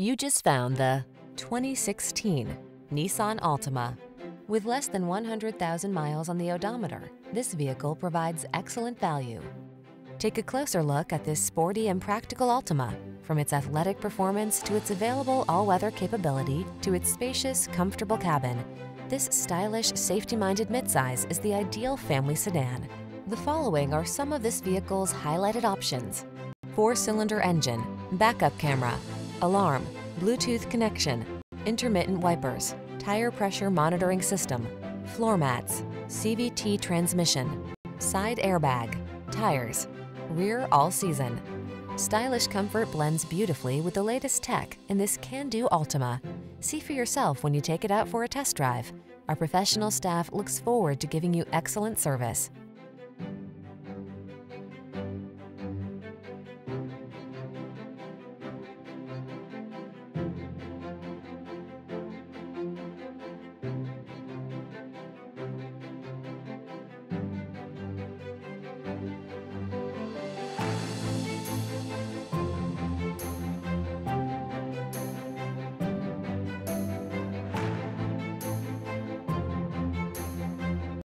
You just found the 2016 Nissan Altima. With less than 100,000 miles on the odometer, this vehicle provides excellent value. Take a closer look at this sporty and practical Altima. From its athletic performance to its available all-weather capability to its spacious, comfortable cabin, this stylish, safety-minded midsize is the ideal family sedan. The following are some of this vehicle's highlighted options. Four-cylinder engine, backup camera, alarm, Bluetooth connection, intermittent wipers, tire pressure monitoring system, floor mats, CVT transmission, side airbag, tires, rear all season. Stylish comfort blends beautifully with the latest tech in this can-do Altima. See for yourself when you take it out for a test drive. Our professional staff looks forward to giving you excellent service.